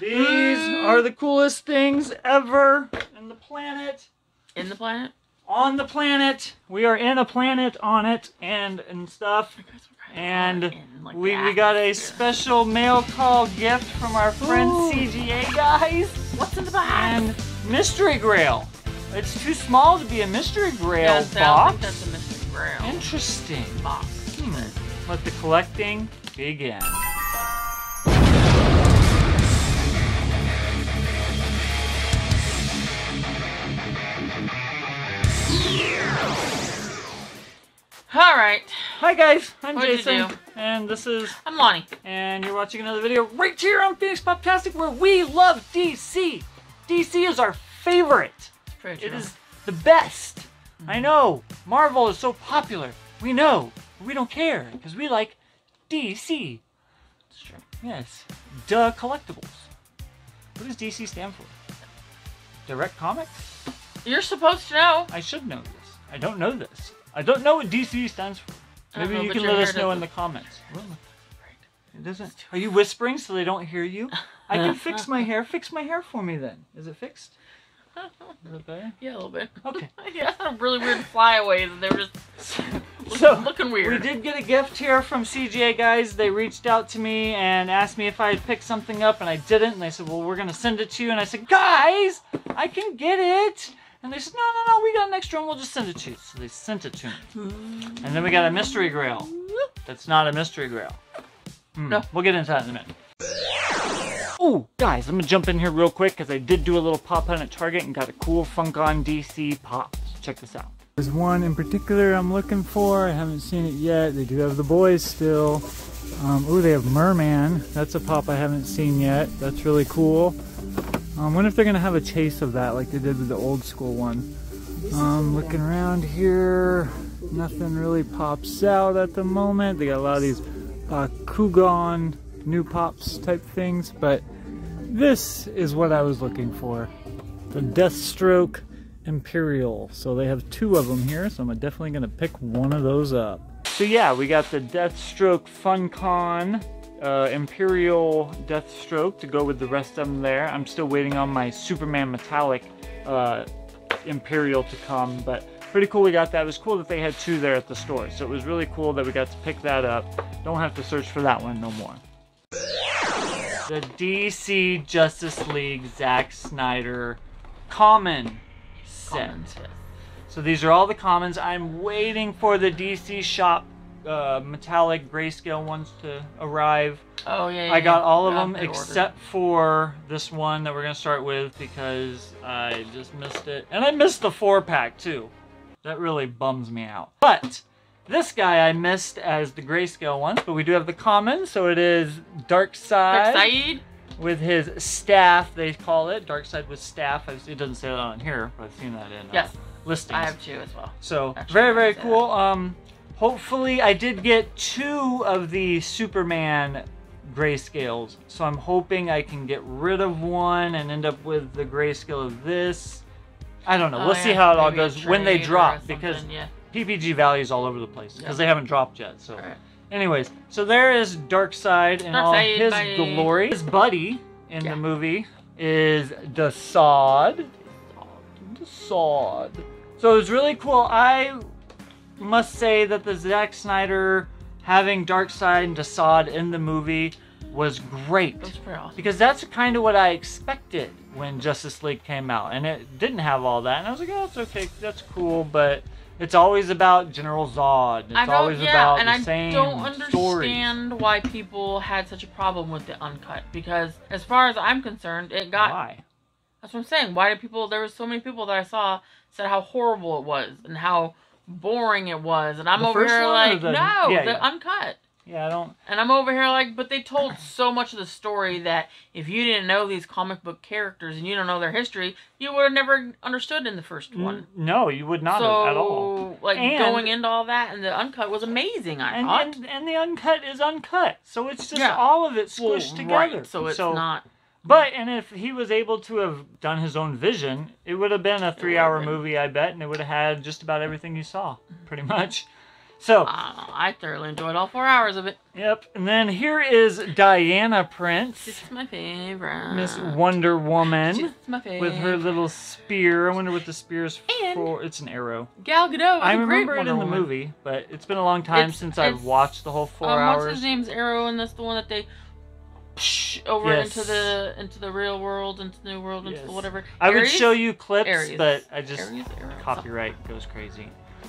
These are the coolest things ever in the planet. In the planet? On the planet. We are in a planet on it and and stuff. And like, we, we got a special mail call gift from our friend Ooh. CGA guys. What's in the box? And Mystery Grail. It's too small to be a Mystery Grail yes, box. think that's a mystery grail Interesting. box. Hmm. Let the collecting begin. All right, Hi guys, I'm What'd Jason, and this is, I'm Lonnie. and you're watching another video right here on Phoenix Poptastic where we love DC. DC is our favorite. It is It true. is the best. Mm-hmm. I know, Marvel is so popular. We know, we don't care because we like DC. It's true. Yes, duh collectibles. What does DC stand for? Direct Comics? You're supposed to know. I should know. I don't know this. I don't know what DC stands for. Maybe know, you can let us know in the comments. It doesn't. Are you whispering so they don't hear you? I can fix my hair. Fix my hair for me then. Is it fixed? Is it better? Yeah, a little bit. Okay. yeah, some really weird flyaways, and they were just look- So looking weird. we did get a gift here from CGA guys. They reached out to me and asked me if I had picked something up, and I didn't. And they said, "Well, we're gonna send it to you." And I said, "Guys, I can get it." And they said, "No, no, no, we got an extra, and we'll just send it to you." So they sent it to me. And then we got a mystery grail. That's not a mystery grail. Hmm, No. We'll get into that in a minute. Oh, guys, I'm gonna jump in here real quick because I did do a little pop hunt at Target and got a cool Funkon DC pop. Check this out. There's one in particular I'm looking for. I haven't seen it yet. They do have the boys still. Um, ooh, they have Merman. That's a pop I haven't seen yet. That's really cool. I um, wonder if they're gonna have a chase of that like they did with the old school one. Um, looking around here, nothing really pops out at the moment. They got a lot of these uh, Kugon new pops type things, but this is what I was looking for. The Deathstroke Imperial. So they have two of them here, so I'm definitely going to pick one of those up. So yeah, we got the Deathstroke FunCon uh, Imperial Deathstroke to go with the rest of them there. I'm still waiting on my Superman Metallic uh, Imperial to come, but pretty cool we got that. It was cool that they had two there at the store, so it was really cool that we got to pick that up. Don't have to search for that one no more. The DC Justice League Zack Snyder Common set. Common. So these are all the commons. I'm waiting for the DC shop uh, metallic grayscale ones to arrive. Oh yeah, yeah. I got yeah. all of Yeah, them they ordered. except for this one that we're gonna start with because I just missed it, and I missed the four pack too. That really bums me out. But this guy I missed as the grayscale ones, but we do have the common, so it is Dark Side Darkseid. with his staff. They call it Darkseid with staff. It doesn't say that on here, but I've seen that in uh, Yes, listings. I have two as well. So Actually, very very cool. Um, hopefully I did get two of the Superman grayscales, so I'm hoping I can get rid of one and end up with the grayscale of this. I don't know. Oh, we'll see how it all maybe a goes when they drop because yeah. PPG values all over the place because Yeah. they haven't dropped yet. So, Alright. anyways, so there is Darkseid in all his bye. glory. His buddy in Yeah. the movie is Desaad. Desaad. So it was really cool. I must say that the Zack Snyder having Darkseid and Desaad in the movie was great That's pretty awesome. because that's kind of what I expected when Justice League came out, and it didn't have all that. And I was like, oh, that's okay, that's cool, but it's always about General Zod. It's always yeah, about and the I same don't story. understand why people had such a problem with the uncut. Because as far as I'm concerned, it got. Why? That's what I'm saying. Why did people? There was so many people that I saw said how horrible it was and how boring it was, and I'm The over here like, the- no, yeah, the yeah. uncut. Yeah, I don't. And I'm over here like, but they told so much of the story that if you didn't know these comic book characters and you don't know their history, you would have never understood in the first one. No, you would not so, have at all. like And- going into all that, and the uncut was amazing. I And, thought. and and the uncut is uncut, so it's just Yeah. all of it Well, squished together. Right, so it's not. But and if he was able to have done his own vision, it would have been a three-hour movie, I bet, and it would have had just about everything you saw, pretty much. So, Uh, I thoroughly enjoyed all four hours of it. yep. And then here is Diana Prince, This is my favorite. Miss Wonder Woman, She's my favorite. with her little spear. I wonder what the spear is And- for. It's an arrow. Gal Gadot. I remember it in the movie, but it's been a long time It's- since I've watched the whole four um, hours. What's his name's Arrow, and that's the one that they over Yes. into the into the real world, into the new world, into Yes. the whatever. I would show you clips, Ares. but I just Ares, copyright goes crazy.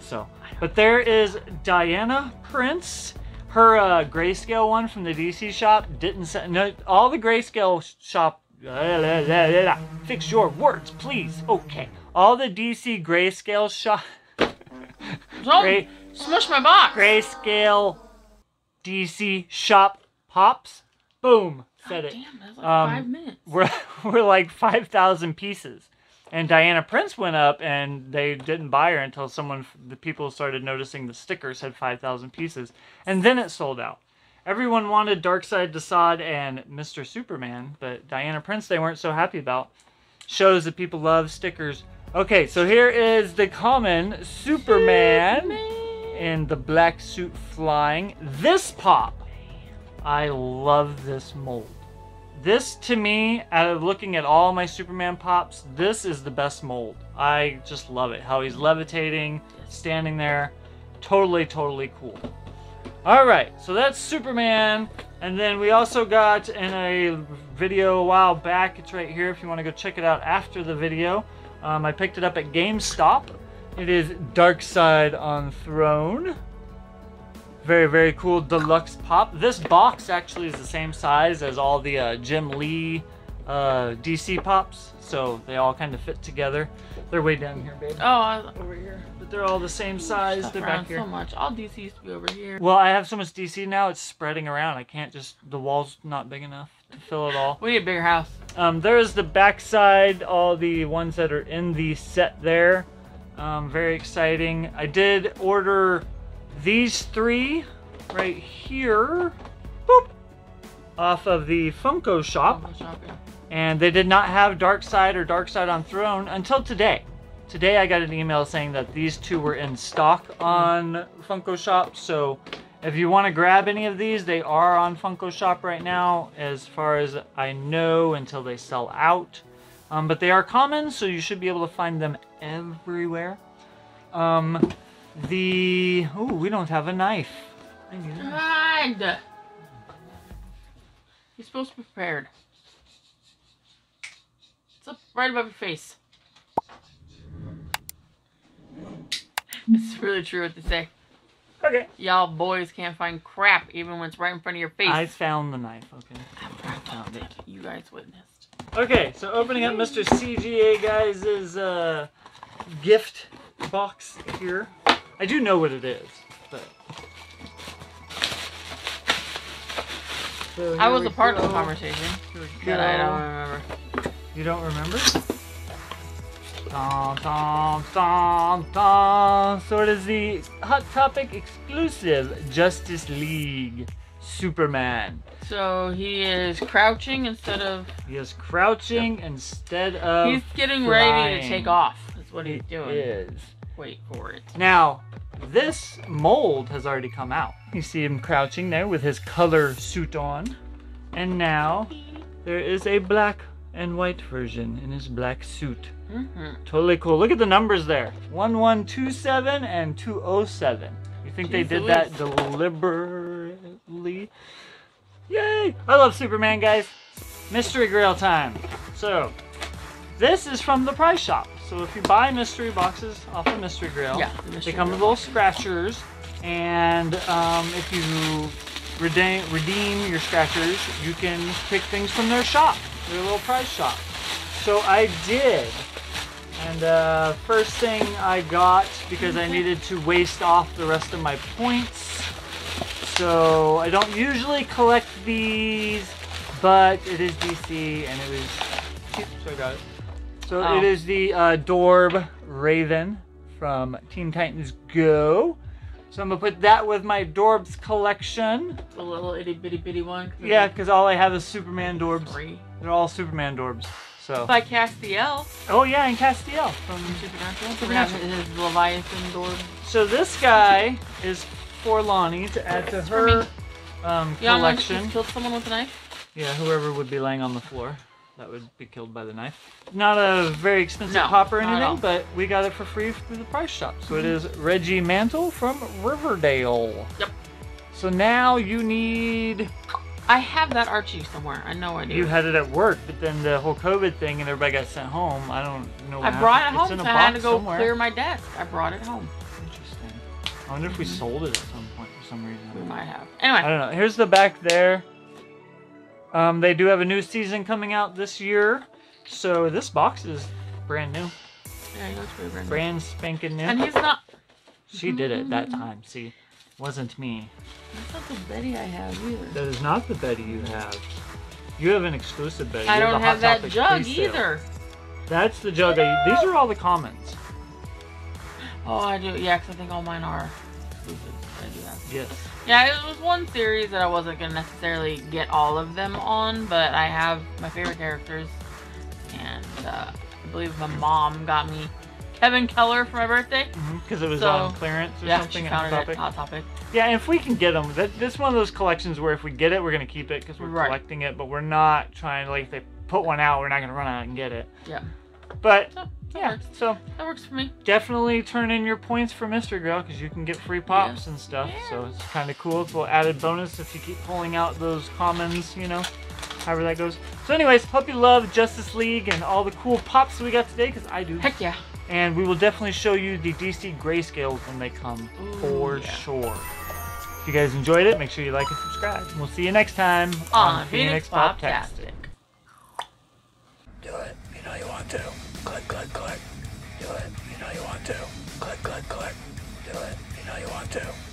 So, but there is Diana Prince. Her uh, grayscale one from the DC shop didn't say no. All the grayscale shop. Fix your words, please. Okay. All the DC grayscale shop. Gray, smush my box. grayscale DC shop pops. Boom. Said it. Damn, that's like Um, five minutes. We're, we're like 5,000 pieces. And Diana Prince went up and they didn't buy her until someone, the people started noticing the stickers had 5,000 pieces. And then it sold out. Everyone wanted Darkseid Desaad and Mr. Superman, but Diana Prince they weren't so happy about. Shows that people love stickers. Okay, so here is the common Superman in the black suit flying. This pop, I love this mold. This to me, out of looking at all my Superman pops, this is the best mold. I just love it. How he's levitating, standing there. Totally, totally cool. Alright, so that's Superman. And then we also got in a video a while back, it's right here if you want to go check it out after the video. Um, I picked it up at GameStop. It is Darkseid on Throne. Very, very cool deluxe pop. This box actually is the same size as all the uh, Jim Lee uh, DC pops, so they all kind of fit together. They're way down here, babe. Oh, over here. But they're all the same size. Stuff They're back here. so much. All DC used to be over here. Well, I have so much DC now, it's spreading around. I can't just, the wall's not big enough to fill it all. We need a bigger house. Um, there's the backside, all the ones that are in the set there. Um, very exciting. I did order these three right here. Boop. Off of the Funko shop. Funko shop, yeah. And they did not have Darkseid or Darkseid on Throne until today. Today I got an email saying that these two were in stock on Funko Shop. So if you want to grab any of these, they are on Funko Shop right now, as far as I know, until they sell out. Um, but they are common, so you should be able to find them everywhere. Um, the oh, we don't have a knife. God! You're supposed to be prepared. It's up right above your face. It's really true what they say. Okay. Y'all boys can't find crap even when it's right in front of your face. I found the knife. Okay. I found it, you guys witnessed. Okay, so opening up Mr. CGA guys' uh, gift box here. I do know what it is, but. So I was a part of the conversation, Here we I don't remember. You don't remember? Dum, Tom, Tom, Tom. So it is the Hot Topic exclusive Justice League Superman. So he is crouching instead of. He is crouching instead of. He's getting ready to take off. That's what He he's doing. is. Wait for it. Now, this mold has already come out. You see him crouching there with his color suit on. And now, there is a black and white version in his black suit. hmm Totally cool. Look at the numbers there 1127 and 207. You think they did that deliberately? Yay! I love Superman, guys. Mystery Grail time. So, this is from the price shop. So if you buy mystery boxes off of Mystery Grail, Yeah, the they Mystery come with little scratchers. And um, if you redeem, redeem your scratchers, you can pick things from their shop, their little price shop. So I did. And uh, first thing I got because I needed to waste off the rest of my points. So I don't usually collect these, but it is DC and it was cheap, so I got it. So Oh. it is the uh, Dorb Raven from Teen Titans Go. So I'm gonna put that with my Dorbz collection. The little itty bitty bitty one. 'cause Yeah, because all I have is Superman Dorbz. Three. They're all Superman Dorbz. So. By Castiel Oh yeah, and Castiel from. Supernatural. Supernatural. His Leviathan door. So this guy is for Lonnie to add to her um, collection. killed someone with a knife? Yeah, whoever would be laying on the floor, that would be killed by the knife. Not a very expensive No, pop or not at all. anything, but we got it for free through the price shop. So it is Reggie Mantle from Riverdale. Yep. So now you need. I have that Archie somewhere. I know I do. You had it at work, but then the whole COVID thing and everybody got sent home. I don't know. I brought it home, It's in so a I had to go somewhere. clear my desk. I brought it home. Interesting. I wonder if we mm-hmm. sold it at some point for some reason. We might have. Anyway. I don't know. Here's the back there. Um, they do have a new season coming out this year, so this box is brand new, yeah, goes for brand. brand spanking new. And he's not. She did it that time. See, wasn't me. That's not the Betty I have either. That is not the Betty you have. You have an exclusive Betty. I You don't Hot have that jug pre-sale. either. That's the jug. I, these are all the commons. Oh, I do. Yeah, 'cause I think all mine are exclusives. I do have. Yes. Yeah, it was one series that I wasn't gonna necessarily get all of them on, but I have my favorite characters, and uh, I believe my mom got me Kevin Keller for my birthday. Because it was So, on clearance or Yeah, something she at Hot found it at Topic. Hot Topic. Yeah, and if we can get them, that, this is one of those collections where if we get it, we're gonna keep it because we're Right. collecting it, but we're not trying to like if they put one out, we're not gonna run out and get it. Yeah, But so, that yeah, works. so That works for me. definitely turn in your points for Mystery Grail because you can get free pops and stuff. So it's kind of cool. It's a little added bonus if you keep pulling out those commons, you know, however that goes. So, anyways, hope you love Justice League and all the cool pops we got today because I do. Heck yeah. And we will definitely show you the DC grayscales when they come Ooh, for yeah. sure. If you guys enjoyed it, make sure you like and subscribe. We'll see you next time On Phoenix Pop Poptastic. Do it. You know you want to. Click, click. Do it. You know you want to. Click, click, click. Do it. You know you want to.